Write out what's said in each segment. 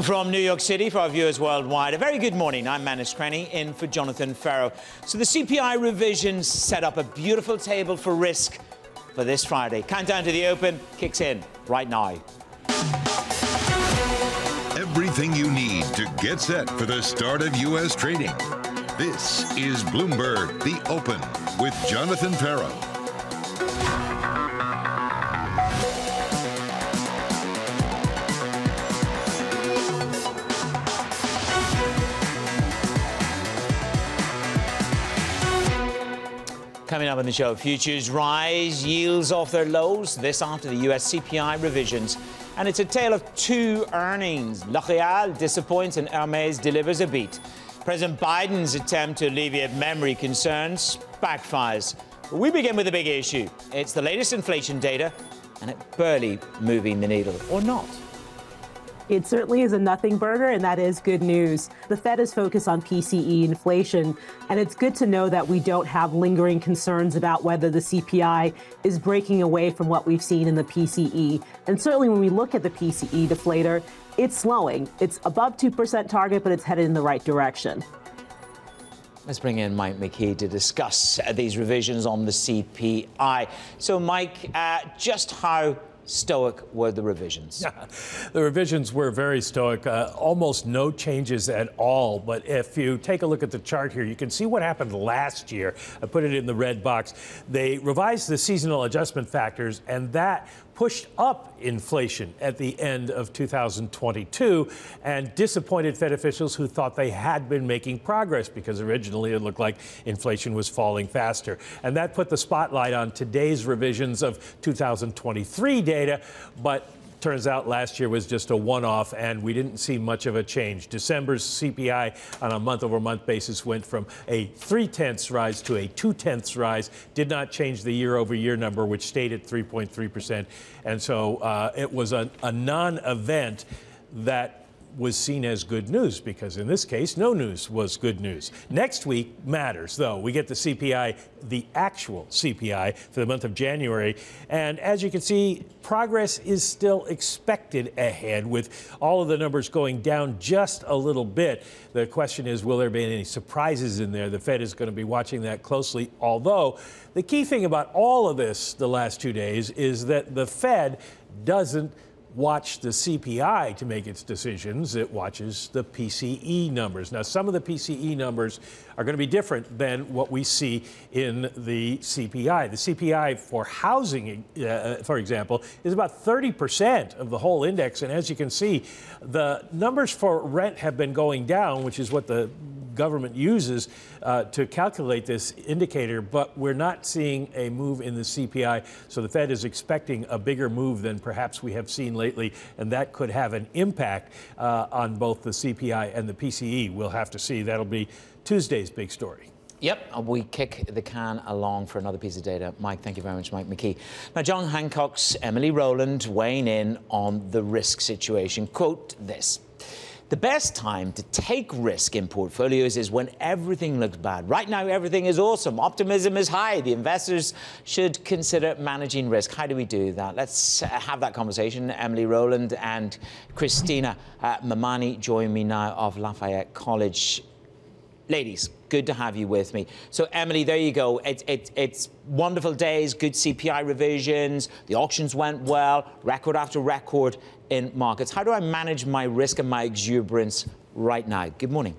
From New York City for our viewers worldwide, a very good morning. I'm Manus Cranny in for Jonathan Ferro. So the CPI revisions set up a beautiful table for risk for this Friday. Countdown to the open kicks in right now. Everything you need to get set for the start of U.S. trading. This is Bloomberg The Open with Jonathan Ferro. Coming up on the show, futures rise, yields off their lows. This after the US CPI revisions. And it's a tale of two earnings. L'Oréal disappoints and Hermes delivers a beat. President Biden's attempt to alleviate memory concerns backfires. We begin with a big issue. It's the latest inflation data, and it barely moving the needle, or not. It certainly is a nothing burger, and that is good news. The Fed is focused on PCE inflation, and it's good to know that we don't have lingering concerns about whether the CPI is breaking away from what we've seen in the PCE. And certainly when we look at the PCE deflator, it's slowing. It's above 2% target, but it's headed in the right direction. Let's bring in Mike McKee to discuss uh, these revisions on the CPI. So, Mike, uh, just how stoic were the revisions? the revisions were very stoic, uh, almost no changes at all. But if you take a look at the chart here, you can see what happened last year. I put it in the red box. They revised the seasonal adjustment factors, and that pushed up inflation at the end of 2022 and disappointed Fed officials who thought they had been making progress because originally it looked like inflation was falling faster. And that put the spotlight on today's revisions of 2023 data, but Turns out last year was just a one off, and we didn't see much of a change. December's CPI on a month over month basis went from a three tenths rise to a two tenths rise, did not change the year over year number, which stayed at 3.3%. And so uh, it was a, a non event that was seen as good news because in this case, no news was good news. Next week matters, though. We get the CPI, the actual CPI for the month of January. And as you can see, progress is still expected ahead with all of the numbers going down just a little bit. The question is, will there be any surprises in there? The Fed is going to be watching that closely, although the key thing about all of this the last two days is that the Fed doesn't watch the CPI to make its decisions. It watches the PCE numbers. Now, some of the PCE numbers are going to be different than what we see in the CPI. The CPI for housing, uh, for example, is about 30% of the whole index. And as you can see, the numbers for rent have been going down, which is what the government uses uh, to calculate this indicator, but we're not seeing a move in the CPI. So the Fed is expecting a bigger move than perhaps we have seen lately, and that could have an impact uh, on both the CPI and the PCE. We'll have to see. That'll be Tuesday's big story. Yep, we kick the can along for another piece of data. Mike, thank you very much, Mike McKee. Now, John Hancock's Emily Rowland weighing in on the risk situation. Quote this. The best time to take risk in portfolios is when everything looks bad. Right now, everything is awesome. Optimism is high. The investors should consider managing risk. How do we do that? Let's uh, have that conversation. Emily Rowland and Krishna uh, Memani join me now of Lafayette College. Ladies, good to have you with me. So, Emily, there you go. It, it, it's wonderful days, good CPI revisions, the auctions went well, record after record in markets. How do I manage my risk and my exuberance right now? Good morning.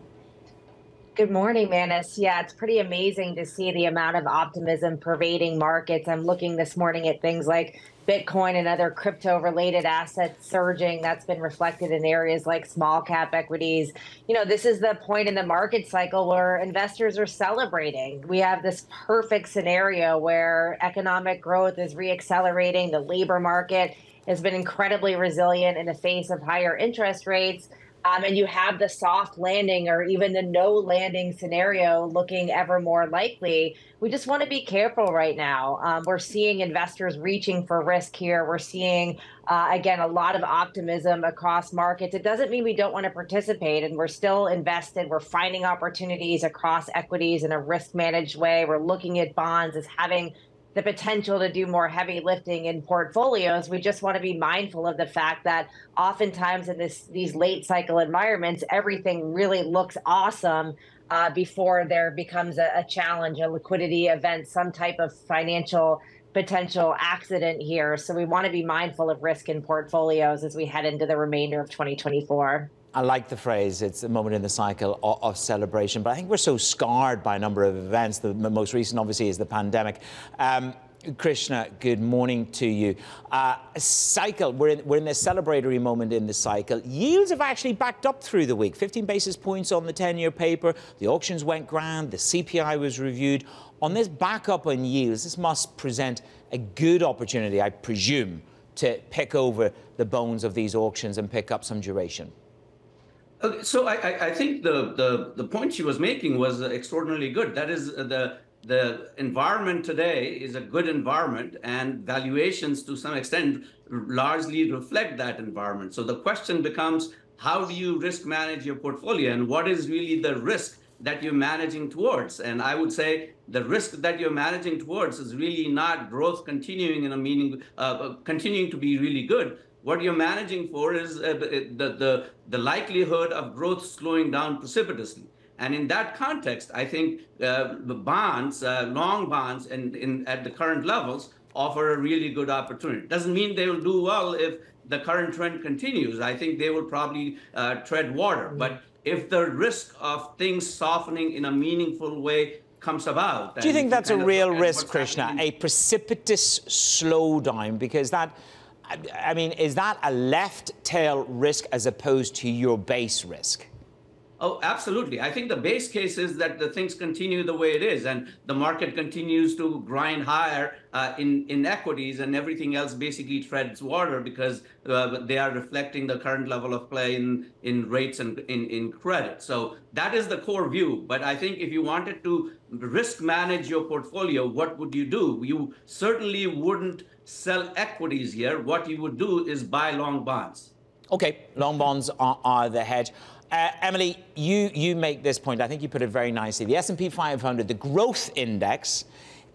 Good morning, Manus. Yeah, it's pretty amazing to see the amount of optimism pervading markets. I'm looking this morning at things like Bitcoin and other crypto related assets surging. That's been reflected in areas like small cap equities. You know, this is the point in the market cycle where investors are celebrating. We have this perfect scenario where economic growth is reaccelerating, the labor market has been incredibly resilient in the face of higher interest rates. Um, and you have the soft landing or even the no landing scenario looking ever more likely. We just want to be careful right now. Um, we're seeing investors reaching for risk here. We're seeing, uh, again, a lot of optimism across markets. It doesn't mean we don't want to participate, and we're still invested. We're finding opportunities across equities in a risk managed way. We're looking at bonds as having the potential to do more heavy lifting in portfolios. We just want to be mindful of the fact that oftentimes in this these late cycle environments, everything really looks awesome uh, before there becomes a, a challenge, a liquidity event, some type of financial potential accident here. So we want to be mindful of risk in portfolios as we head into the remainder of 2024. I like the phrase, it's a moment in the cycle of, of, celebration, but I think we're so scarred by a number of events. The most recent, obviously, is the pandemic. Um, Krishna, good morning to you. Uh, cycle, we're in, we're in this celebratory moment in the cycle. Yields have actually backed up through the week 15 basis points on the 10 year paper. The auctions went grand, the CPI was reviewed. On this backup on yields, this must present a good opportunity, I presume, to pick over the bones of these auctions and pick up some duration. Okay, so I, I think the, the, the point she was making was extraordinarily good. That is uh, the the environment today is a good environment and valuations to some extent largely reflect that environment. So the question becomes how do you risk manage your portfolio and what is really the risk that you're managing towards? And I would say the risk that you're managing towards is really not growth continuing in a meaning, uh, continuing to be really good, what you're managing for is uh, the, the, the likelihood of growth slowing down precipitously. And in that context, I think uh, the bonds, uh, long bonds, and in, at the current levels, offer a really good opportunity. Doesn't mean they will do well if the current trend continues. I think they will probably uh, tread water. Mm-hmm. But if the risk of things softening in a meaningful way comes about, do you think that's a real risk, Krishna? A precipitous slowdown, because that I mean, is that a left tail risk as opposed to your base risk? Oh, absolutely. I think the base case is that the things continue the way it is, and the market continues to grind higher uh, in in equities, and everything else basically treads water because uh, they are reflecting the current level of play in in rates and in in credit. So that is the core view. But I think if you wanted to risk manage your portfolio, what would you do? You certainly wouldn't sell equities here. What you would do is buy long bonds. Okay, long bonds are, are the hedge. Uh, Emily, you, you make this point. I think you put it very nicely. The S&P 500, the growth index,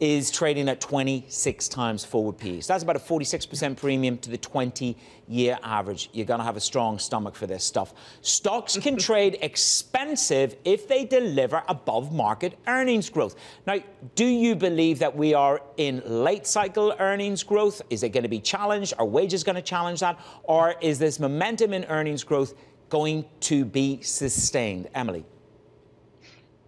is trading at 26 times forward PE. So that's about a 46% premium to the 20 year average. You're going to have a strong stomach for this stuff. Stocks can trade expensive if they deliver above market earnings growth. Now, do you believe that we are in late cycle earnings growth? Is it going to be challenged? Are wages going to challenge that? Or is this momentum in earnings growth going to be sustained? Emily.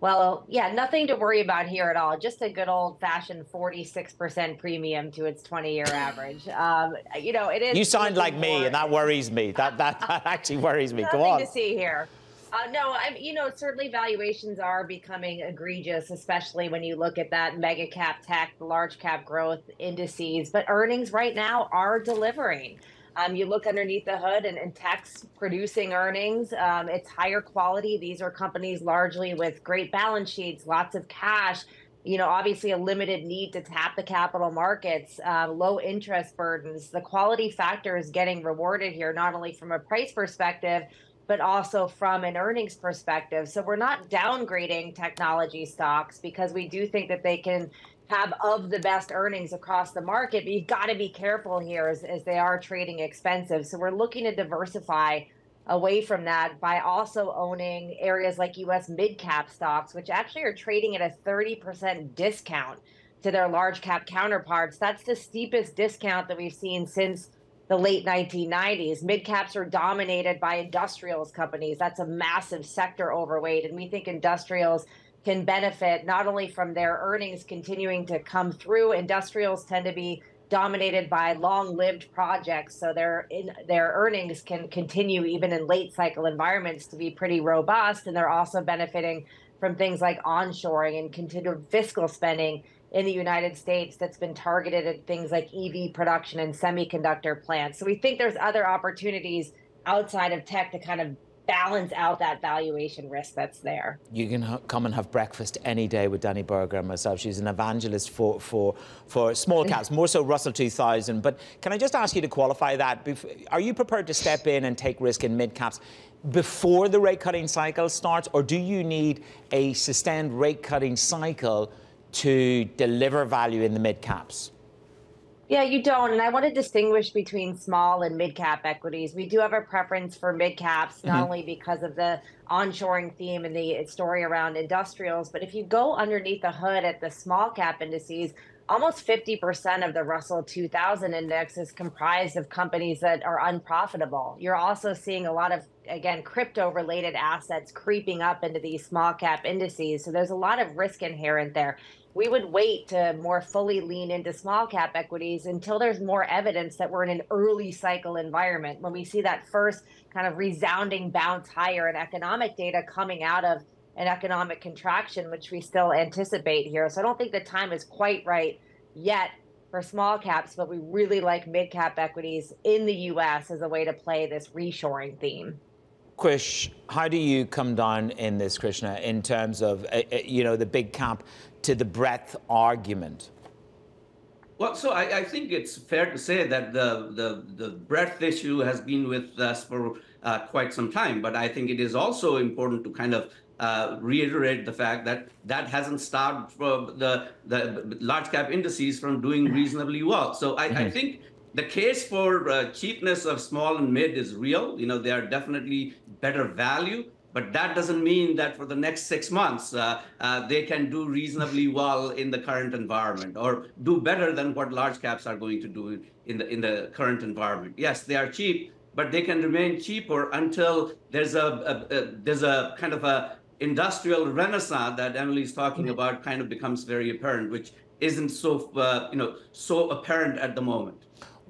Well, yeah, nothing to worry about here at all. Just a good old fashioned 46% premium to its 20 year average. Um, you know, it is. You signed like more... me, and that worries me. That, that, that actually worries me. Go on. to see here. Uh, no, I'm, you know, certainly valuations are becoming egregious, especially when you look at that mega cap tech, large cap growth indices. But earnings right now are delivering. Um, you look underneath the hood and, and tech's producing earnings. Um, it's higher quality. These are companies largely with great balance sheets, lots of cash. You know, obviously a limited need to tap the capital markets, uh, low interest burdens. The quality factor is getting rewarded here, not only from a price perspective, but also from an earnings perspective. So we're not downgrading technology stocks because we do think that they can have of the best earnings across the market, but you've got to be careful here as, as they are trading expensive. So we're looking to diversify away from that by also owning areas like US mid cap stocks, which actually are trading at a 30% discount to their large cap counterparts. That's the steepest discount that we've seen since the late 1990s. Mid caps are dominated by industrials companies. That's a massive sector overweight. And we think industrials can benefit not only from their earnings continuing to come through. Industrials tend to be dominated by long-lived projects, so their in, their earnings can continue even in late cycle environments to be pretty robust, and they're also benefiting from things like onshoring and continued fiscal spending in the United States that's been targeted at things like EV production and semiconductor plants. So we think there's other opportunities outside of tech to kind of balance out that valuation risk that's there. You can come and have breakfast any day with Dani Burger and myself. She's an evangelist for, for, for small caps, more so Russell 2000. But can I just ask you to qualify that? Are you prepared to step in and take risk in mid caps before the rate cutting cycle starts, or do you need a sustained rate cutting cycle to deliver value in the mid caps? Yeah, you don't. And I want to distinguish between small and mid cap equities. We do have a preference for mid caps, not mm-hmm. only because of the onshoring theme and the story around industrials, but if you go underneath the hood at the small cap indices, almost 50% of the Russell 2000 index is comprised of companies that are unprofitable. You're also seeing a lot of, again, crypto related assets creeping up into these small cap indices. So there's a lot of risk inherent there we would wait to more fully lean into small cap equities until there's more evidence that we're in an early cycle environment. When we see that first kind of resounding bounce higher in economic data coming out of an economic contraction, which we still anticipate here. So I don't think the time is quite right yet for small caps, but we really like mid cap equities in the US as a way to play this reshoring theme. Krish, how do you come down in this, Krishna, in terms of uh, uh you know the big cap to the breadth argument? Well, so I, I, think it's fair to say that the, the, the breadth issue has been with us for uh, quite some time. But I think it is also important to kind of uh, reiterate the fact that that hasn't stopped the, the large cap indices from doing reasonably well. So I, mm-hmm. I think the case for uh, cheapness of small and mid is real. You know, they are definitely better value. But that doesn't mean that for the next six months uh, uh, they can do reasonably well in the current environment or do better than what large caps are going to do in the in the current environment. Yes, they are cheap, but they can remain cheaper until there's a, a, a there's a kind of a industrial renaissance that Emily's talking mm-hmm. about kind of becomes very apparent, which isn't so uh, you know so apparent at the moment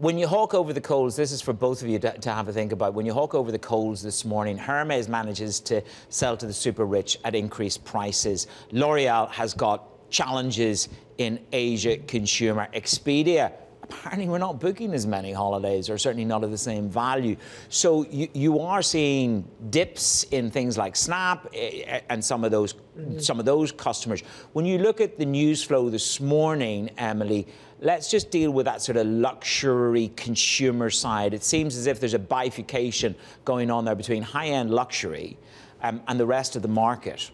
when you hawk over the coals, this is for both of you to, to, have a think about. When you hawk over the coals this morning, Hermes manages to sell to the super rich at increased prices. L'Oreal has got challenges in Asia consumer. Expedia apparently we're not booking as many holidays or certainly not of the same value. So you, you are seeing dips in things like Snap eh, eh, and some of those mm-hmm. some of those customers. When you look at the news flow this morning, Emily, let's just deal with that sort of luxury consumer side. It seems as if there's a bifurcation going on there between high-end luxury um, and the rest of the market.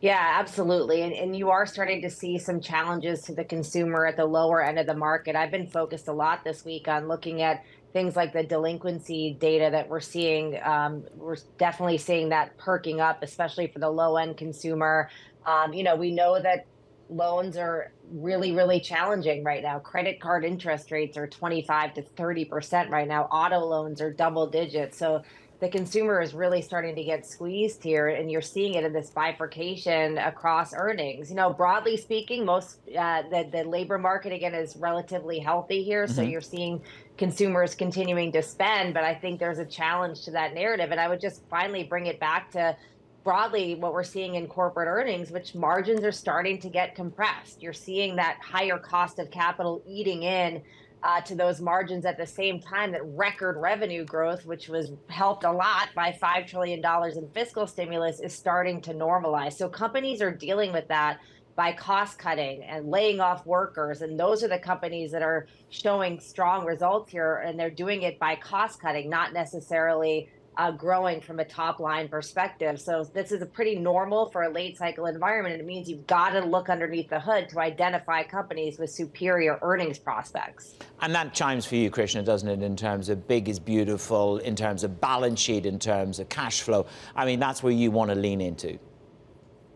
Yeah, absolutely. And, and you are starting to see some challenges to the consumer at the lower end of the market. I've been focused a lot this week on looking at things like the delinquency data that we're seeing. Um, we're definitely seeing that perking up, especially for the low end consumer. Um, you know, we know that loans are really, really challenging right now. Credit card interest rates are 25 to 30% right now. Auto loans are double digits. So the consumer is really starting to get squeezed here, and you're seeing it in this bifurcation across earnings. You know, broadly speaking, most uh, the the labor market again is relatively healthy here, mm-hmm. so you're seeing consumers continuing to spend. But I think there's a challenge to that narrative, and I would just finally bring it back to broadly what we're seeing in corporate earnings, which margins are starting to get compressed. You're seeing that higher cost of capital eating in uh, to those margins at the same time that record revenue growth, which was helped a lot by $5 trillion in fiscal stimulus, is starting to normalize. So companies are dealing with that by cost cutting and laying off workers. And those are the companies that are showing strong results here. And they're doing it by cost cutting, not necessarily uh, growing from a top line perspective. So this is a pretty normal for a late cycle environment. It means you've got to look underneath the hood to identify companies with superior earnings prospects. And that chimes for you, Krishna, doesn't it, in terms of big is beautiful, in terms of balance sheet, in terms of cash flow. I mean, that's where you want to lean into.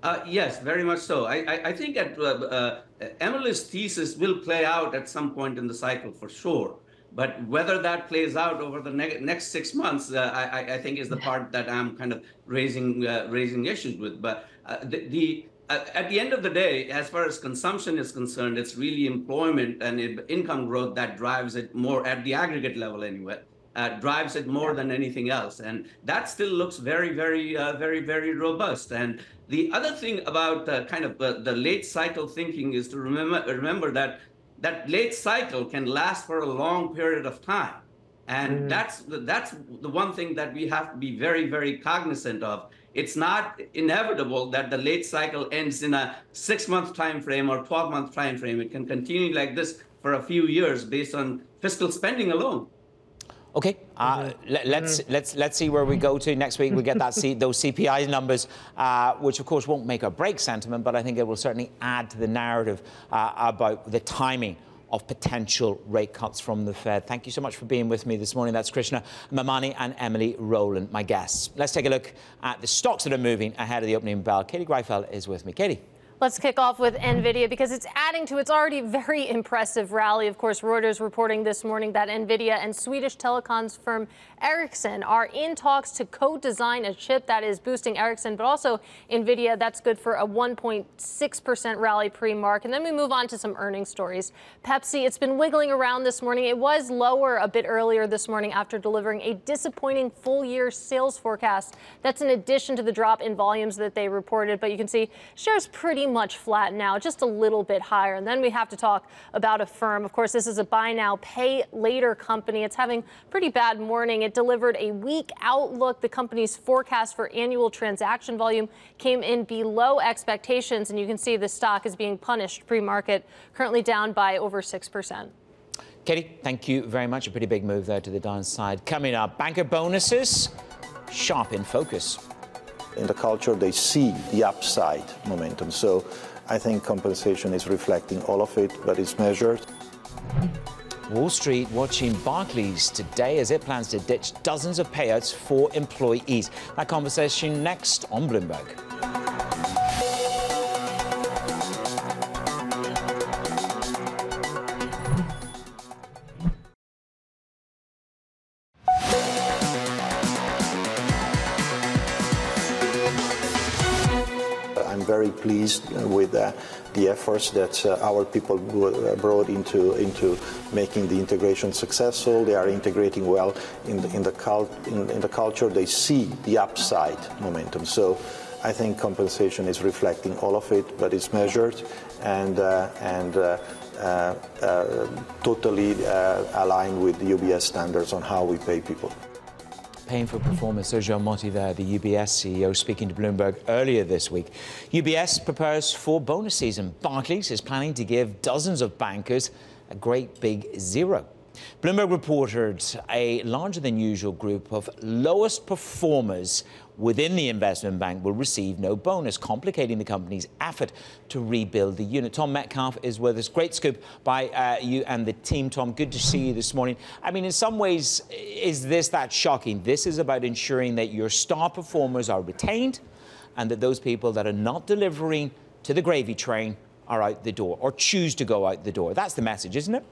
Uh, yes, very much so. I, I, I think at, uh, uh, Emily's thesis will play out at some point in the cycle for sure. But whether that plays out over the ne- next six months, uh, I, I, think is the part that I'm kind of raising uh, raising issues with. But uh, the, the uh, at the end of the day, as far as consumption is concerned, it's really employment and income growth that drives it more at the aggregate level, anyway. Uh, drives it more than anything else, and that still looks very, very, uh, very, very robust. And the other thing about kind of the late cycle thinking is to remember remember that that late cycle can last for a long period of time. And mm. that's that's the one thing that we have to be very, very cognizant of. It's not inevitable that the late cycle ends in a six-month time frame or 12-month time frame. It can continue like this for a few years based on fiscal spending alone. Okay, uh, mm-hmm. let, us let's, mm-hmm. let's let's see where we go to next week. We get that C, those CPI numbers, uh, which of course won't make or break sentiment, but I think it will certainly add to the narrative uh, about the timing of potential rate cuts from the Fed. Thank you so much for being with me this morning. That's Krishna Memani and Emily Rowland, my guests. Let's take a look at the stocks that are moving ahead of the opening bell. Katie Greifeld is with me. Katie. Let's kick off with NVIDIA because it's adding to its already very impressive rally. Of course, Reuters reporting this morning that NVIDIA and Swedish telecoms firm Ericsson are in talks to co-design a chip that is boosting Ericsson, but also NVIDIA. That's good for a 1.6% rally pre-mark. And then we move on to some earnings stories. Pepsi, it's been wiggling around this morning. It was lower a bit earlier this morning after delivering a disappointing full-year sales forecast. That's in addition to the drop in volumes that they reported. But you can see shares pretty much flat now, just a little bit higher. And then we have to talk about Affirm. Of course, this is a buy now, pay later company. It's having pretty bad morning. It delivered a weak outlook. The company's forecast for annual transaction volume came in below expectations. And you can see the stock is being punished pre market, currently down by over 6%. Katie, thank you very much. A pretty big move there to the downside. Coming up, banker bonuses, sharp in focus in the culture, they see the upside momentum. So I think compensation is reflecting all of it, but it's measured. Wall Street watching Barclays today as it plans to ditch dozens of payouts for employees. That conversation next on Bloomberg. Pleased with uh, the efforts that uh, our people uh, brought into into making the integration successful. They are integrating well in the in the, cult, in, in the culture. They see the upside momentum. So. I think compensation is reflecting all of it, but it's measured and uh, and uh, uh, totally aligned with the UBS standards on how we pay people paying for performance. Sergio Ermotti there, the UBS CEO, speaking to Bloomberg earlier this week. UBS prepares for bonus season. Barclays is planning to give dozens of bankers a great big zero. Bloomberg reported a larger than usual group of lowest performers within the investment bank will receive no bonus, complicating the company's effort to rebuild the unit. Tom Metcalf is with us. Great scoop by uh, you and the team. Tom, good to see you this morning. I mean, in some ways, is this that shocking? This is about ensuring that your star performers are retained and that those people that are not delivering to the gravy train are out the door or choose to go out the door. That's the message, isn't it?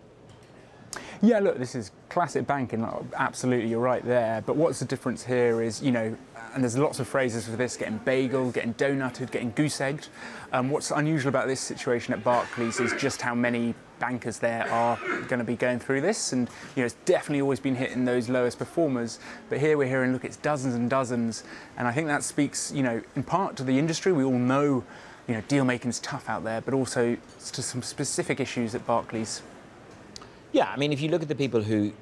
Yeah, look, this is classic banking. Absolutely, you're right there. But what's the difference here is, you know, and there's lots of phrases for this getting bagel, getting donutted, getting goose egged. Um, what's unusual about this situation at Barclays is just how many bankers there are going to be going through this. And, you know, it's definitely always been hitting those lowest performers. But here we're hearing, look, it's dozens and dozens. And I think that speaks, you know, in part to the industry. We all know, you know, deal making is tough out there, but also to some specific issues at Barclays. Yeah, I mean, if you look at the people who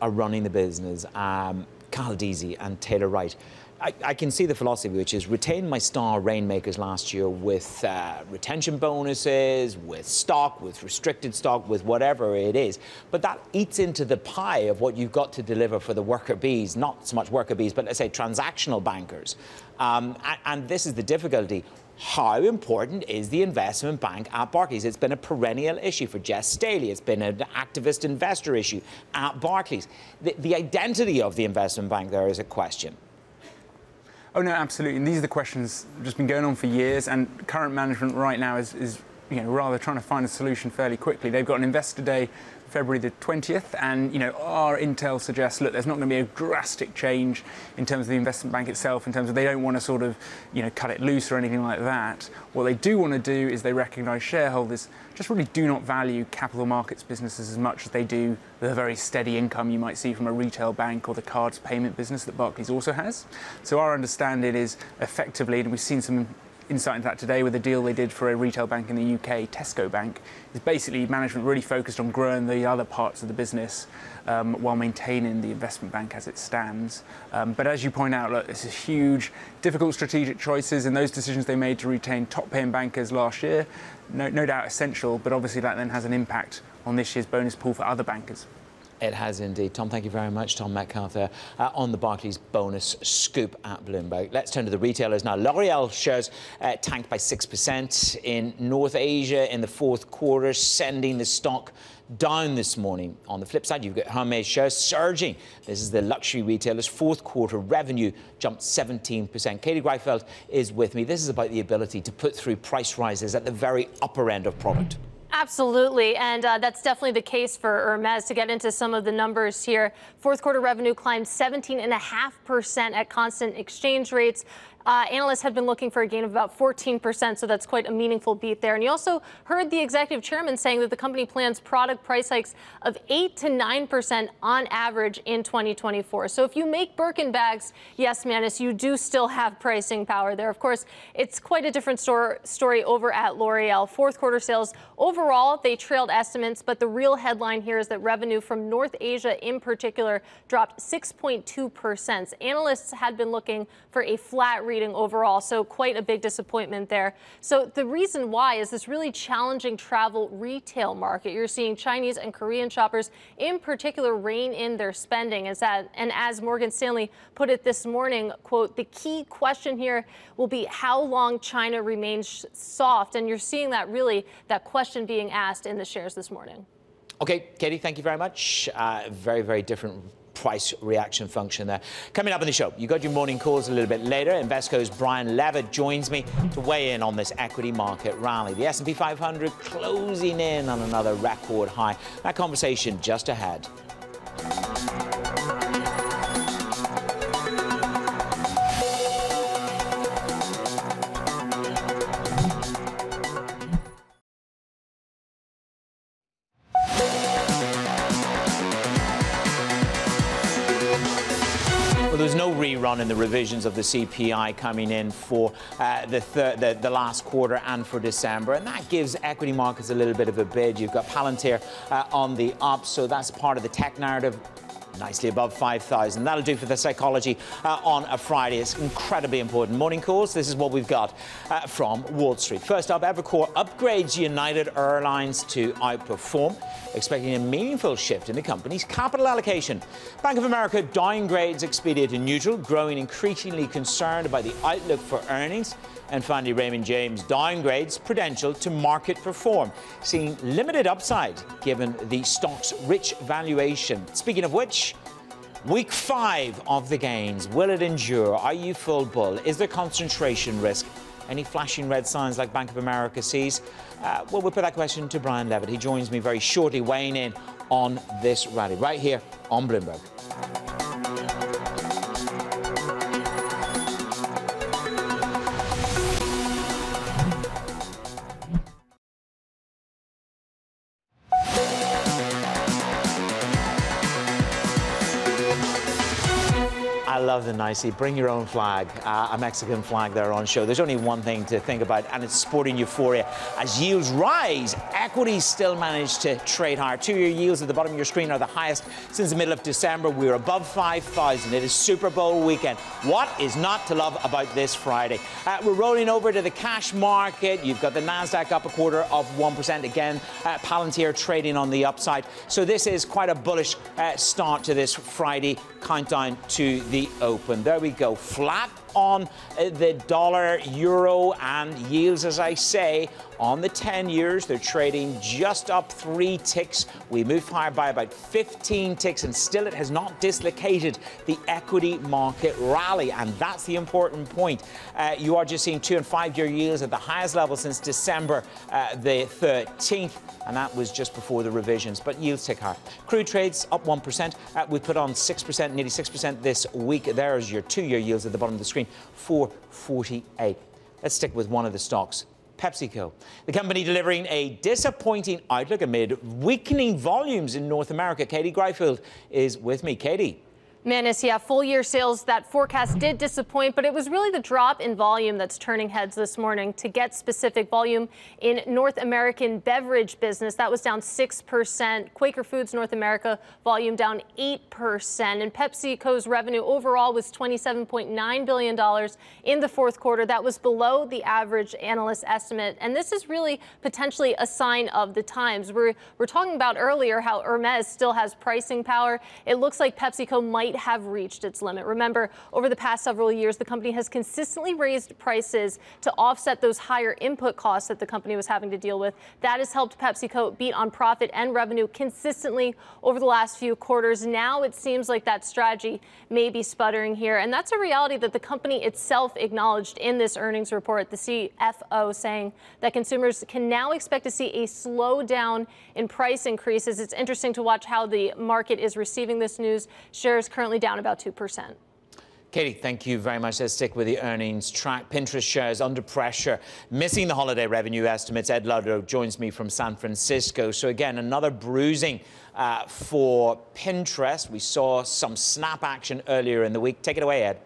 are running the business, um, Carl Deasy and Taylor Wright, I, I, can see the philosophy, which is retain my star rainmakers last year with uh, retention bonuses, with stock, with restricted stock, with whatever it is. But that eats into the pie of what you've got to deliver for the worker bees, not so much worker bees, but let's say transactional bankers. Um, and, and this is the difficulty how important is the investment bank at Barclays? It's been a perennial issue for Jes Staley. It's been an activist investor issue at Barclays. The, the identity of the investment bank there is a question. Oh no, absolutely. And these are the questions that just been going on for years, and current management right now is, is you know, rather trying to find a solution fairly quickly. They've got an investor day February the 20th, and you know our intel suggests look, there's not going to be a drastic change in terms of the investment bank itself, in terms of they don't want to sort of you know cut it loose or anything like that. What they do want to do is they recognise shareholders just really do not value capital markets businesses as much as they do the very steady income you might see from a retail bank or the cards payment business that Barclays also has. So our understanding is effectively, and we've seen some insight into that today with a deal they did for a retail bank in the UK, Tesco Bank, is basically management really focused on growing the other parts of the business um, while maintaining the investment bank as it stands. Um, but as you point out, look, this is huge, difficult strategic choices, and those decisions they made to retain top paying bankers last year, no, no doubt essential, but obviously that then has an impact on this year's bonus pool for other bankers. It has indeed. Tom, thank you very much. Tom Metcalf there uh, on the Barclays bonus scoop at Bloomberg. Let's turn to the retailers now. L'Oreal shares uh, tanked by 6% in North Asia in the fourth quarter, sending the stock down this morning. On the flip side, you've got Hermes shares surging. This is the luxury retailer's fourth quarter revenue jumped 17%. Katie Greifeld is with me. This is about the ability to put through price rises at the very upper end of product. Absolutely, and uh, that's definitely the case for Hermes. To get into some of the numbers here, fourth quarter revenue climbed 17.5% at constant exchange rates. Uh, analysts had been looking for a gain of about 14%, so that's quite a meaningful beat there. And you also heard the executive chairman saying that the company plans product price hikes of 8 to 9% on average in 2024. So if you make Birkin bags, yes, Manus, you do still have pricing power there. Of course, it's quite a different story over at L'Oreal. Fourth quarter sales overall, they trailed estimates, but the real headline here is that revenue from North Asia in particular dropped 6.2%. Analysts had been looking for a flat reading overall, so quite a big disappointment there. So the reason why is this really challenging travel retail market. You're seeing Chinese and Korean shoppers in particular rein in their spending. As that, and as Morgan Stanley put it this morning, quote, the key question here will be how long China remains soft. And you're seeing that really, that question being asked in the shares this morning. Okay, Katie, thank you very much. Uh, very, very different price reaction function there. Coming up on the show, you got your morning calls a little bit later. Invesco's Brian Levitt joins me to weigh in on this equity market rally. The S&P 500 closing in on another record high. That conversation just ahead. Rerun in the revisions of the CPI coming in for uh, the, the, the, last quarter and for December. And that gives equity markets a little bit of a bid. You've got Palantir uh, on the up, so that's part of the tech narrative nicely above 5,000. That'll do for the psychology uh, on a Friday. It's incredibly important. Morning calls, this is what we've got uh, from Wall Street. First up, Evercore upgrades United Airlines to outperform, expecting a meaningful shift in the company's capital allocation. Bank of America downgrades Expedia to neutral, growing increasingly concerned about the outlook for earnings. And finally, Raymond James downgrades Prudential to market perform, seeing limited upside given the stock's rich valuation. Speaking of which, Week five of the gains. Will it endure? Are you full bull? Is there concentration risk? Any flashing red signs like Bank of America sees? Uh, well, we'll put that question to Brian Levitt. He joins me very shortly, weighing in on this rally right here on Bloomberg. Love the nicey. Bring your own flag, uh, a Mexican flag there on show. There's only one thing to think about, and it's sporting euphoria. As yields rise, equities still manage to trade higher. Two-year yields at the bottom of your screen are the highest since the middle of December. We're above 5,000. It is Super Bowl weekend. What is not to love about this Friday? Uh, we're rolling over to the cash market. You've got the Nasdaq up a quarter of 1% again. Uh, Palantir trading on the upside. So this is quite a bullish uh, start to this Friday countdown to the open. There we go. Flat on uh, the dollar, euro, and yields, as I say, on the 10 years. They're trading just up three ticks. We move higher by about 15 ticks, and still it has not dislocated the equity market rally. And that's the important point. Uh, you are just seeing two and five year yields at the highest level since December uh, the 13th, and that was just before the revisions. But yields tick higher. Crude trades up 1%. Uh, we put on 6%, nearly 6% this week. There's your two year yields at the bottom of the screen, 448. Let's stick with one of the stocks. PepsiCo. The company delivering a disappointing outlook amid weakening volumes in North America. Katie Greifeld is with me. Katie. Manus, yeah, full year sales, that forecast did disappoint, but it was really the drop in volume that's turning heads this morning. To get specific volume in North American beverage business, that was down 6%. Quaker Foods North America volume down 8%. And PepsiCo's revenue overall was $27.9 billion in the fourth quarter. That was below the average analyst estimate. And this is really potentially a sign of the times. We're, we're talking about earlier how Hermes still has pricing power. It looks like PepsiCo might might have reached its limit. Remember, over the past several years, the company has consistently raised prices to offset those higher input costs that the company was having to deal with. That has helped PepsiCo beat on profit and revenue consistently over the last few quarters. Now it seems like that strategy may be sputtering here. And that's a reality that the company itself acknowledged in this earnings report, the CFO saying that consumers can now expect to see a slowdown in price increases. It's interesting to watch how the market is receiving this news. Shares currently currently down about 2%. Katie, thank you very much. Let's stick with the earnings track. Pinterest shares under pressure, missing the holiday revenue estimates. Ed Ludlow joins me from San Francisco. So, again, another bruising uh, for Pinterest. We saw some snap action earlier in the week. Take it away, Ed.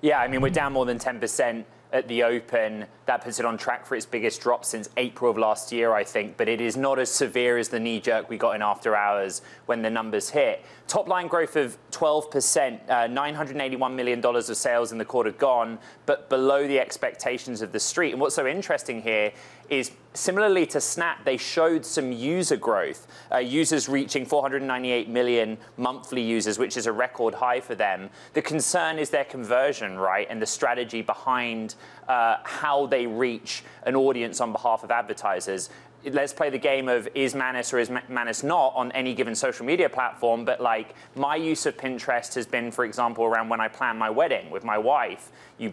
Yeah, I mean, we're down more than 10% at the Open. That puts it on track for its biggest drop since April of last year, I think. But it is not as severe as the knee jerk we got in after hours when the numbers hit. Top line growth of 12%, uh, $981 million of sales in the quarter gone, but below the expectations of the street. And what's so interesting here is similarly to Snap, they showed some user growth, uh, users reaching 498 million monthly users, which is a record high for them. The concern is their conversion, right, and the strategy behind uh, how they reach an audience on behalf of advertisers let's play the game of is Manus or is Manus not on any given social media platform. But like my use of Pinterest has been, for example, around when I plan my wedding with my wife. You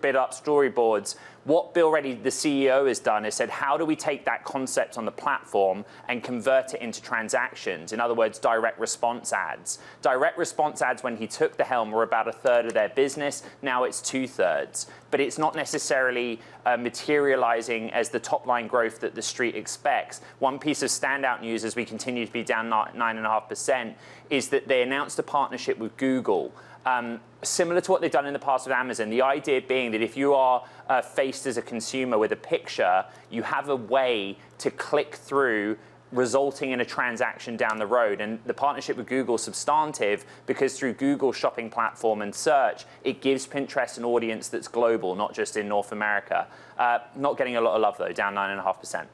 bid up storyboards. What Bill Ready, the CEO, has done is said, how do we take that concept on the platform and convert it into transactions? In other words, direct response ads. Direct response ads, when he took the helm, were about a third of their business. Now it's two thirds. But it's not necessarily uh, materializing as the top line growth that the street expects. One piece of standout news as we continue to be down 9.5% is that they announced a partnership with Google. Um, similar to what they've done in the past with Amazon. The idea being that if you are uh, faced as a consumer with a picture, you have a way to click through resulting in a transaction down the road. And the partnership with Google substantive because through Google shopping platform and search, it gives Pinterest an audience that's global, not just in North America. Uh, not getting a lot of love though, down 9.5%.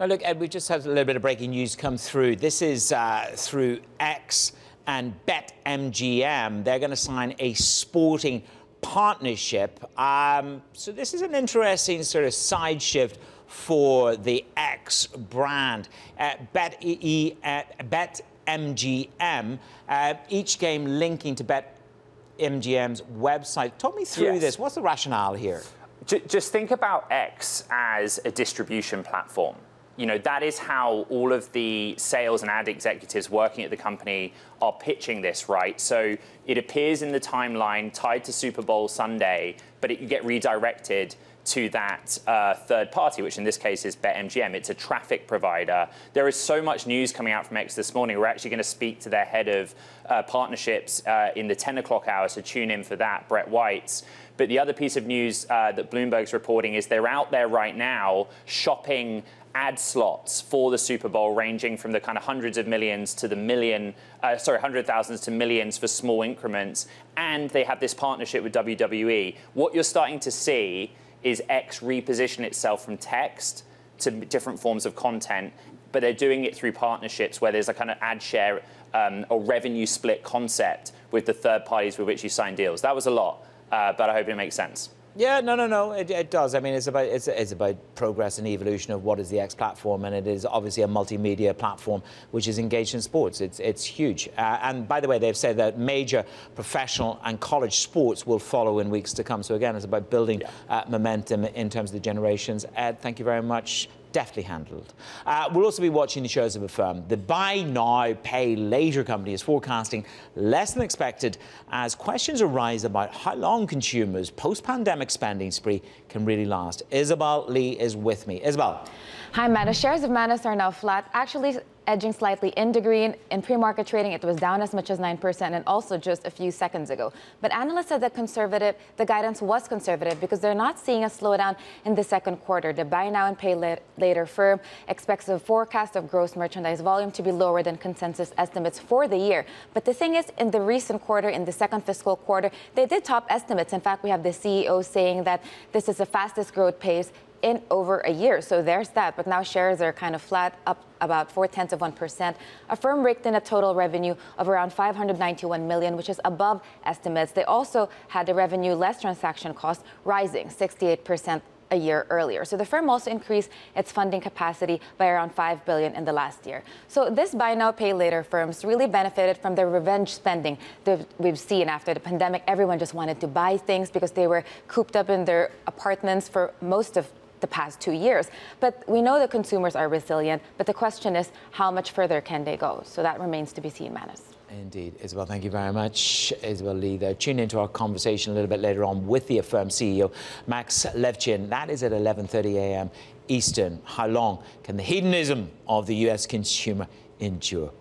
Now look, Ed, we've just had a little bit of breaking news come through. This is uh, through X and BetMGM. They're going to sign a sporting partnership. Um, so this is an interesting sort of side shift for the X brand. Uh, Bet, e, uh, BetMGM, uh, each game linking to BetMGM's website. Talk me through yes. this. What's the rationale here? Just think about X as a distribution platform you know, that is how all of the sales and ad executives working at the company are pitching this, right? So it appears in the timeline tied to Super Bowl Sunday, but it, you get redirected to that uh, third party, which in this case is BetMGM. It's a traffic provider. There is so much news coming out from X this morning. We're actually going to speak to their head of uh, partnerships uh, in the 10 o'clock hour, so tune in for that, Brett Weitz. But the other piece of news uh, that Bloomberg's reporting is they're out there right now shopping ad slots for the Super Bowl, ranging from the kind of hundreds of millions to the million, uh, sorry, hundred thousands to millions for small increments. And they have this partnership with WWE. What you're starting to see is X reposition itself from text to different forms of content, but they're doing it through partnerships where there's a kind of ad share um, or revenue split concept with the third parties with which you sign deals. That was a lot, uh, but I hope it makes sense. Yeah, no, no, no. It, it does. I mean, it's about it's, it's about progress and evolution of what is the X platform, and it is obviously a multimedia platform which is engaged in sports. It's it's huge. Uh, and by the way, they've said that major professional and college sports will follow in weeks to come. So again, it's about building yeah. uh, momentum in terms of the generations. Ed, thank you very much deftly handled. Uh, we'll also be watching the shows of Affirm. The buy now, pay later company is forecasting less than expected as questions arise about how long consumers' post pandemic spending spree can really last. Isabel Lee is with me. Isabel. Hi, Manus. Shares of Manus are now flat. Actually, edging slightly into green. In pre-market trading, it was down as much as 9% and also just a few seconds ago. But analysts said that conservative, the guidance was conservative because they're not seeing a slowdown in the second quarter. The buy now and pay later firm expects the forecast of gross merchandise volume to be lower than consensus estimates for the year. But the thing is, in the recent quarter, in the second fiscal quarter, they did top estimates. In fact, we have the CEO saying that this is the fastest growth pace in over a year. So there's that. But now shares are kind of flat, up about four tenths of 1%. Affirm raked in a total revenue of around 591 million, which is above estimates. They also had the revenue less transaction costs rising 68% a year earlier. So the firm also increased its funding capacity by around 5 billion in the last year. So this buy now pay later firms really benefited from the revenge spending that we've seen after the pandemic. Everyone just wanted to buy things because they were cooped up in their apartments for most of the past two years. But we know that consumers are resilient, but the question is how much further can they go? So that remains to be seen, Manus. Indeed. Isabelle, thank you very much. Isabelle Lee there. Tune into our conversation a little bit later on with the Affirm CEO, Max Levchin. That is at 11.30 a.m. Eastern. How long can the hedonism of the U.S. consumer endure?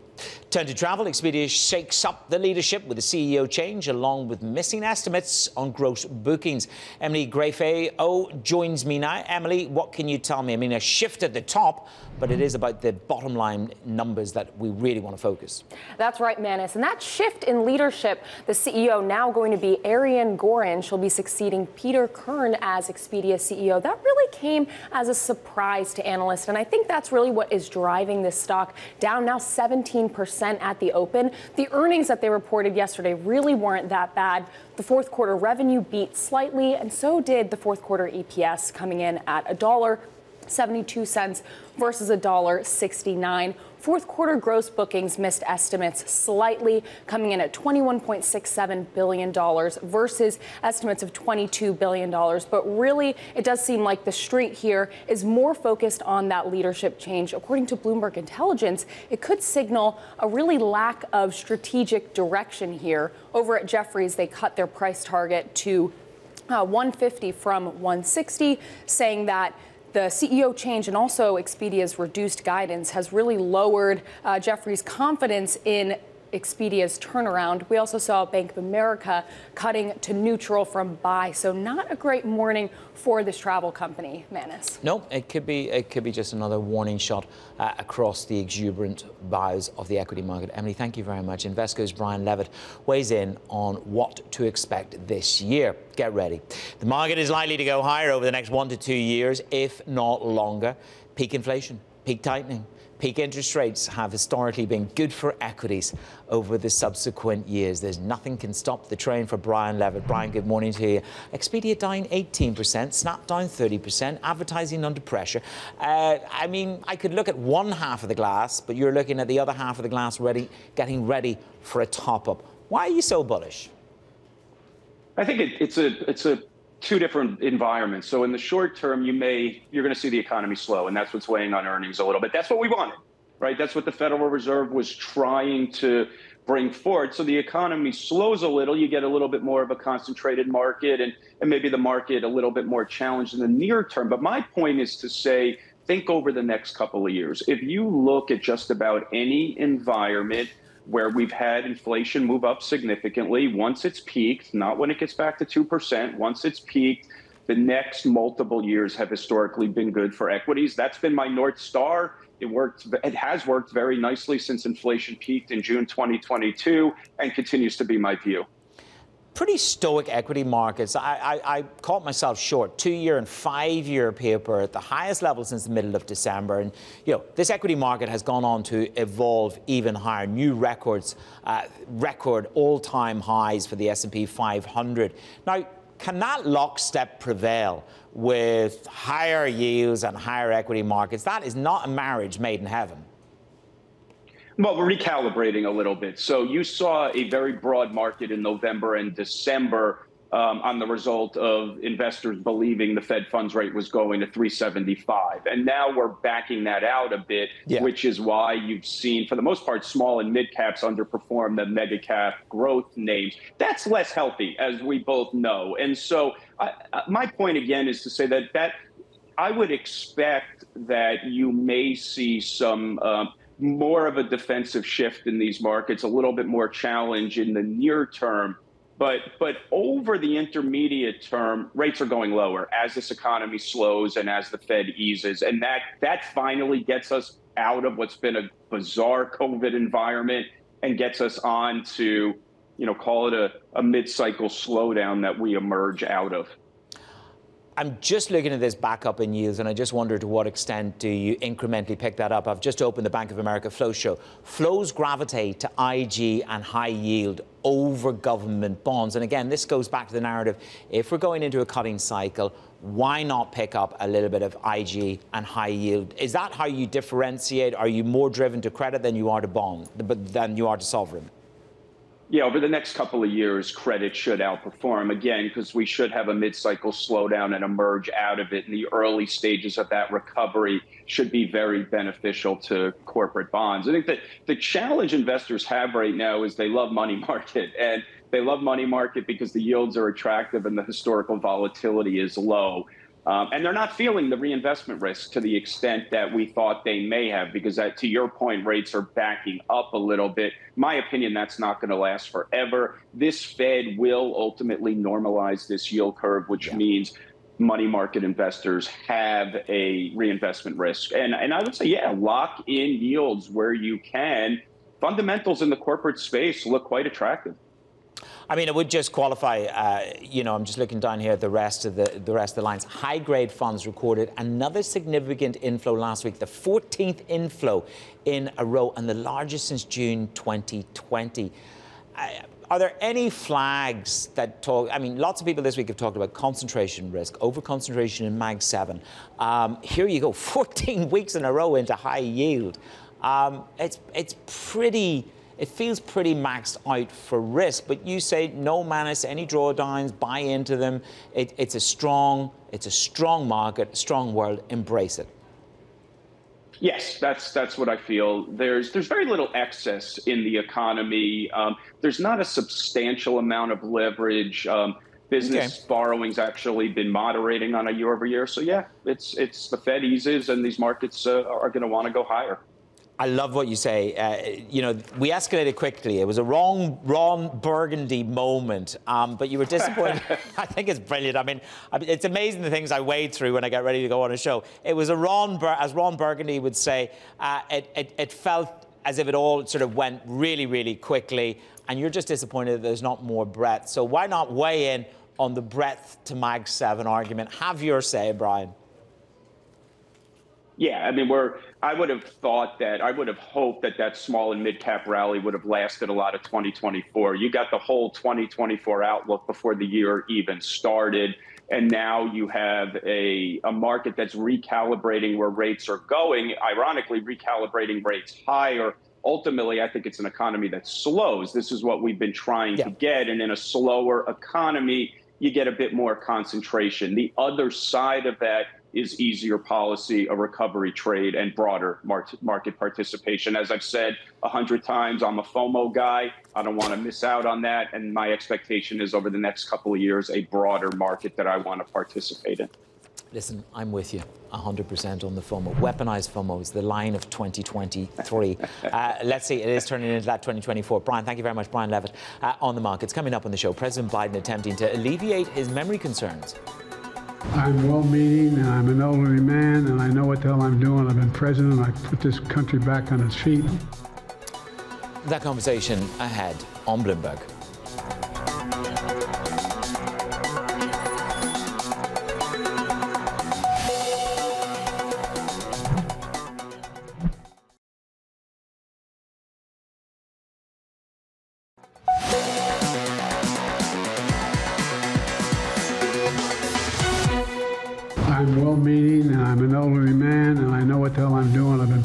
Turn to travel. Expedia shakes up the leadership with the CEO change, along with missing estimates on gross bookings. Emily Greyfay oh, joins me now. Emily, what can you tell me? I mean, a shift at the top, but it is about the bottom line numbers that we really want to focus. That's right, Manus. And that shift in leadership, the CEO now going to be Ariane Gorin. She'll be succeeding Peter Kern as Expedia CEO. That really came as a surprise to analysts. And I think that's really what is driving this stock down now 17% at the open. The earnings that they reported yesterday really weren't that bad. The fourth quarter revenue beat slightly, and so did the fourth quarter EPS coming in at a dollar 72 cents versus a dollar 69 Fourth quarter gross bookings missed estimates slightly, coming in at $21.67 billion versus estimates of $22 billion. But really, it does seem like the street here is more focused on that leadership change. According to Bloomberg Intelligence, it could signal a really lack of strategic direction here. Over at Jefferies, they cut their price target to uh, 150 from 160, saying that the CEO change and also Expedia's reduced guidance has really lowered uh, Jefferies' confidence in Expedia's turnaround. We also saw Bank of America cutting to neutral from buy. So not a great morning for this travel company, Manus. No, it could be it could be just another warning shot uh, across the exuberant buys of the equity market. Emily, thank you very much. Invesco's Brian Levitt weighs in on what to expect this year. Get ready. The market is likely to go higher over the next one to two years, if not longer. Peak inflation, peak tightening Peak interest rates have historically been good for equities over the subsequent years. There's nothing can stop the train for Brian Levitt. Brian, good morning to you. Expedia down 18%, Snap down 30%, advertising under pressure. Uh, I mean, I could look at one half of the glass, but you're looking at the other half of the glass ready, getting ready for a top up. Why are you so bullish? I think it, it's a it's a two different environments. So in the short term, you may you're going to see the economy slow, and that's what's weighing on earnings a little bit. That's what we wanted, right? That's what the Federal Reserve was trying to bring forward. So the economy slows a little, you get a little bit more of a concentrated market, and and maybe the market a little bit more challenged in the near term. But my point is to say. Think over the next couple of years. If you look at just about any environment where we've had inflation move up significantly. Once it's peaked, not when it gets back to 2%, once it's peaked, the next multiple years have historically been good for equities. That's been my North Star. It worked, it has worked very nicely since inflation peaked in June 2022 and continues to be my view pretty stoic equity markets. I, I, I caught myself short. Two-year and five-year paper at the highest level since the middle of December. And, you know, this equity market has gone on to evolve even higher. New records, uh, record all-time highs for the S&P 500. Now, can that lockstep prevail with higher yields and higher equity markets? That is not a marriage made in heaven. Well, we're recalibrating a little bit. So you saw a very broad market in November and December um, on the result of investors believing the Fed funds rate was going to 375. And now we're backing that out a bit, yeah. which is why you've seen, for the most part, small and mid caps underperform the mega cap growth names. That's less healthy, as we both know. And so I, my point again is to say that that I would expect that you may see some. Um, more of a defensive shift in these markets, a little bit more challenge in the near term. But but over the intermediate term, rates are going lower as this economy slows and as the Fed eases, and that that finally gets us out of what's been a bizarre COVID environment and gets us on to, you know, call it a, a mid-cycle slowdown that we emerge out of. I'm just looking at this backup in yields, and I just wonder to what extent do you incrementally pick that up? I've just opened the Bank of America flow show. Flows gravitate to IG and high yield over government bonds. And again, this goes back to the narrative. If we're going into a cutting cycle, why not pick up a little bit of IG and high yield? Is that how you differentiate? Are you more driven to credit than you are to bond, than you are to sovereign? Yeah, over the next couple of years, credit should outperform again because we should have a mid-cycle slowdown and emerge out of it. And the early stages of that recovery should be very beneficial to corporate bonds. I think that the challenge investors have right now is they love money market and they love money market because the yields are attractive and the historical volatility is low. Um, and they're not feeling the reinvestment risk to the extent that we thought they may have, because that, to your point, rates are backing up a little bit. My opinion, that's not going to last forever. This Fed will ultimately normalize this yield curve, which yeah. means money market investors have a reinvestment risk. And, and I would say, yeah, lock in yields where you can. Fundamentals in the corporate space look quite attractive. I mean, it would just qualify. Uh, you know, I'm just looking down here at the rest of the the rest of the lines. High grade funds recorded another significant inflow last week, the 14th inflow in a row, and the largest since June 2020. Uh, are there any flags that talk? I mean, lots of people this week have talked about concentration risk, over concentration in Mag 7. Um, here you go, 14 weeks in a row into high yield. Um, it's, it's pretty it feels pretty maxed out for risk. But you say no Manus, any drawdowns, buy into them. It, it's a strong, it's a strong market, strong world. Embrace it. Yes, that's that's what I feel. There's there's very little excess in the economy. Um, there's not a substantial amount of leverage. Um, business okay. borrowing's actually been moderating on a year over year. So yeah, it's it's the Fed eases and these markets uh, are going to want to go higher. I love what you say. Uh, you know, we escalated quickly. It was a wrong, Ron Burgundy moment, um, but you were disappointed. I think it's brilliant. I mean, it's amazing the things I wade through when I get ready to go on a show. It was a Ron, Bur- as Ron Burgundy would say, uh, it, it, it felt as if it all sort of went really, really quickly, and you're just disappointed that there's not more breadth. So why not weigh in on the breadth to Mag 7 argument? Have your say, Brian. Yeah, I mean, we're. I would have thought that I would have hoped that that small and mid cap rally would have lasted a lot of 2024. You got the whole 2024 outlook before the year even started, and now you have a a market that's recalibrating where rates are going. Ironically, recalibrating rates higher. Ultimately, I think it's an economy that slows. This is what we've been trying yeah. to get, and in a slower economy, you get a bit more concentration. The other side of that is easier policy, a recovery trade, and broader market participation. As I've said a hundred times, I'm a FOMO guy. I don't want to miss out on that. And my expectation is over the next couple of years, a broader market that I want to participate in. Listen, I'm with you 100% on the FOMO. Weaponized FOMO is the line of 2023. uh, let's see, it is turning into that 2024. Brian, thank you very much. Brian Levitt uh, on the markets. Coming up on the show, President Biden attempting to alleviate his memory concerns. I'm well-meaning, and I'm an elderly man, and I know what the hell I'm doing. I've been president. and I put this country back on its feet. That conversation ahead on Bloomberg.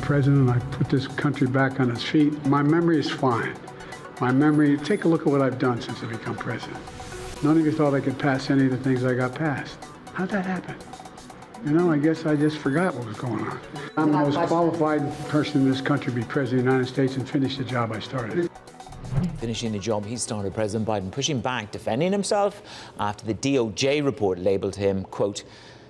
President. I put this country back on its feet. My memory is fine. My memory, take a look at what I've done since I become president. None of you thought I could pass any of the things I got passed. How'd that happen? You know, I guess I just forgot what was going on. I'm the most qualified person in this country to be president of the United States and finish the job I started. Finishing the job he started, President Biden pushing back, defending himself after the DOJ report labeled him, quote,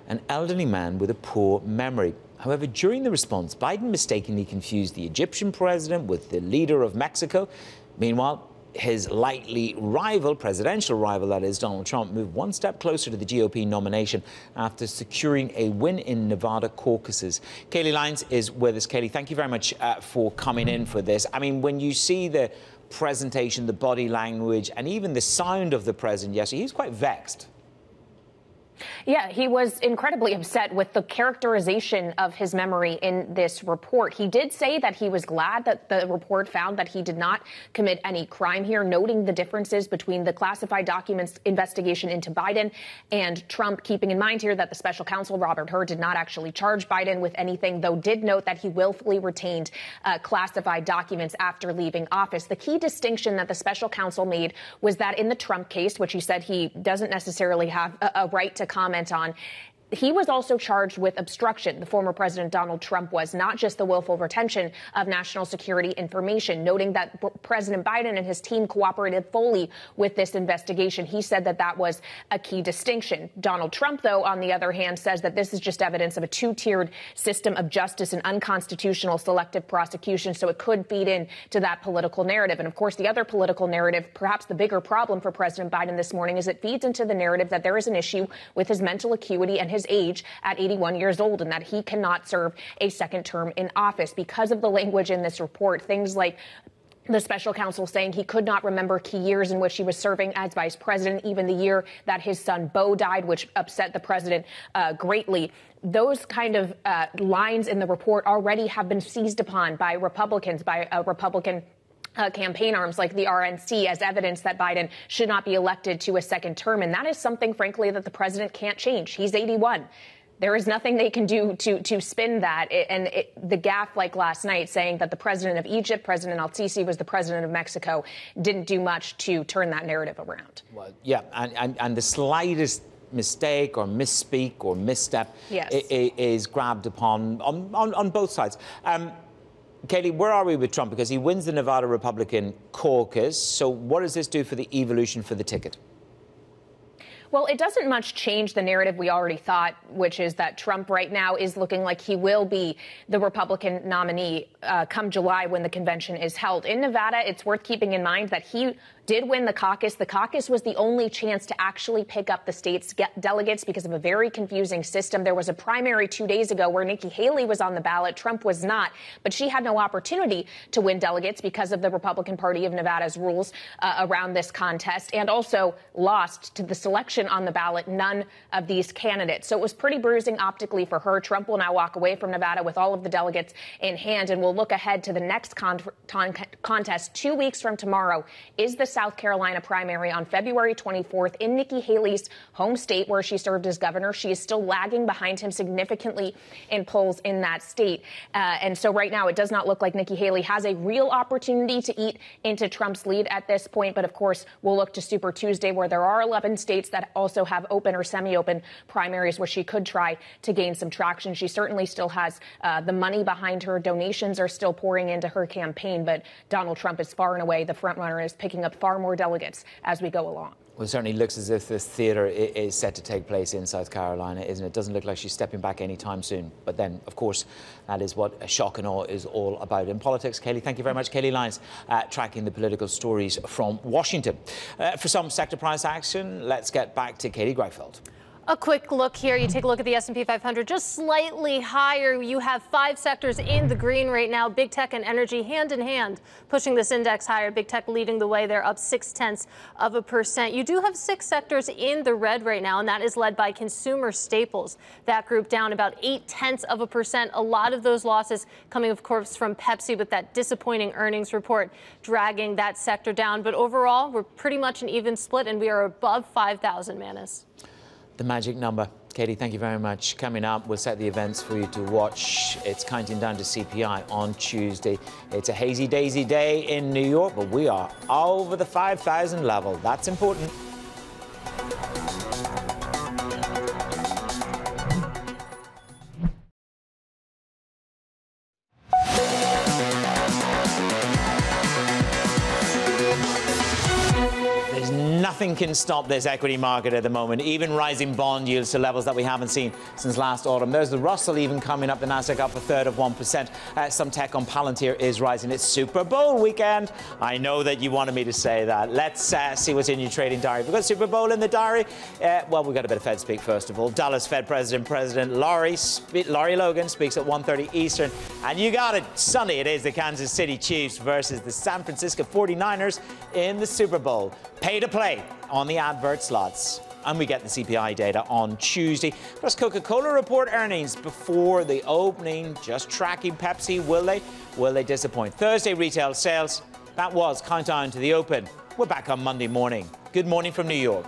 an elderly man with a poor memory. However, during the response, Biden mistakenly confused the Egyptian president with the leader of Mexico. Meanwhile, his likely rival, presidential rival that is, Donald Trump, moved one step closer to the GOP nomination after securing a win in Nevada caucuses. Kailey Leinz is with us. Kailey, thank you very much uh, for coming in for this. I mean, when you see the presentation, the body language, and even the sound of the president yesterday, he was quite vexed. Yeah, he was incredibly upset with the characterization of his memory in this report. He did say that he was glad that the report found that he did not commit any crime here, noting the differences between the classified documents investigation into Biden and Trump, keeping in mind here that the special counsel, Robert Hur, did not actually charge Biden with anything, though did note that he willfully retained uh, classified documents after leaving office. The key distinction that the special counsel made was that in the Trump case, which he said he doesn't necessarily have a, a right to comment on he was also charged with obstruction. The former President Donald Trump was not just the willful retention of national security information, noting that President Biden and his team cooperated fully with this investigation. He said that that was a key distinction. Donald Trump, though, on the other hand, says that this is just evidence of a two tiered system of justice and unconstitutional selective prosecution. So it could feed in to that political narrative. And of course, the other political narrative, perhaps the bigger problem for President Biden this morning, is it feeds into the narrative that there is an issue with his mental acuity and his his age at 81 years old and that he cannot serve a second term in office because of the language in this report. Things like the special counsel saying he could not remember key years in which he was serving as vice president, even the year that his son Beau died, which upset the president uh, greatly. Those kind of uh, lines in the report already have been seized upon by Republicans, by a Republican uh, campaign arms like the RNC as evidence that Biden should not be elected to a second term. And that is something, frankly, that the president can't change. He's 81. There is nothing they can do to to spin that. It, and it, the gaffe, like last night, saying that the president of Egypt, President Al Sisi, was the president of Mexico, didn't do much to turn that narrative around. Well, yeah, and, and, and the slightest mistake or misspeak or misstep yes. is grabbed upon on, on, on both sides. Um, Kailey, where are we with Trump? Because he wins the Nevada Republican caucus. So, what does this do for the evolution for the ticket? Well, it doesn't much change the narrative we already thought, which is that Trump right now is looking like he will be the Republican nominee uh, come July when the convention is held. In Nevada, it's worth keeping in mind that he did win the caucus. The caucus was the only chance to actually pick up the state's delegates because of a very confusing system. There was a primary two days ago where Nikki Haley was on the ballot. Trump was not, but she had no opportunity to win delegates because of the Republican Party of Nevada's rules uh, around this contest and also lost to the selection on the ballot none of these candidates. So it was pretty bruising optically for her. Trump will now walk away from Nevada with all of the delegates in hand and will look ahead to the next con- con- contest two weeks from tomorrow. Is the South Carolina primary on February 24th in Nikki Haley's home state where she served as governor. She is still lagging behind him significantly in polls in that state. Uh, and so right now it does not look like Nikki Haley has a real opportunity to eat into Trump's lead at this point. But of course, we'll look to Super Tuesday where there are 11 states that also have open or semi-open primaries where she could try to gain some traction. She certainly still has uh, the money behind her. Donations are still pouring into her campaign, but Donald Trump is far and away the frontrunner is picking up far more delegates as we go along. Well, it certainly looks as if this theatre is set to take place in South Carolina, isn't it? Doesn't look like she's stepping back anytime soon. But then, of course, that is what a shock and awe is all about in politics. Kailey, thank you very much. Kailey Leinz, uh, tracking the political stories from Washington. Uh, for some sector price action, let's get back to Katie Greifeld. A quick look here. You take a look at the S&P 500, just slightly higher. You have five sectors in the green right now. Big tech and energy hand in hand, pushing this index higher. Big tech leading the way. They're up six tenths of a percent. You do have six sectors in the red right now, and that is led by consumer staples. That group down about eight tenths of a percent. A lot of those losses coming, of course, from Pepsi with that disappointing earnings report dragging that sector down. But overall, we're pretty much an even split, and we are above 5,000, Manus the magic number. Katie, thank you very much. Coming up, we'll set the events for you to watch. It's counting down to CPI on Tuesday. It's a hazy daisy day in New York, but we are over the 5,000 level. That's important. Nothing can stop this equity market at the moment, even rising bond yields to levels that we haven't seen since last autumn. There's the Russell even coming up, the Nasdaq up a third of 1%. Uh, some tech on Palantir is rising. It's Super Bowl weekend. I know that you wanted me to say that. Let's uh, see what's in your trading diary. We've got Super Bowl in the diary. Uh, well, we've got a bit of Fed speak first of all. Dallas Fed President, President Lorie, Lorie Logan speaks at 1.30 Eastern. And you got it. Sunday it is the Kansas City Chiefs versus the San Francisco 49ers in the Super Bowl. Pay to play on the advert slots. And we get the CPI data on Tuesday. Plus, Coca Cola report earnings before the opening. Just tracking Pepsi. Will they? Will they disappoint? Thursday retail sales. That was Countdown to the Open. We're back on Monday morning. Good morning from New York.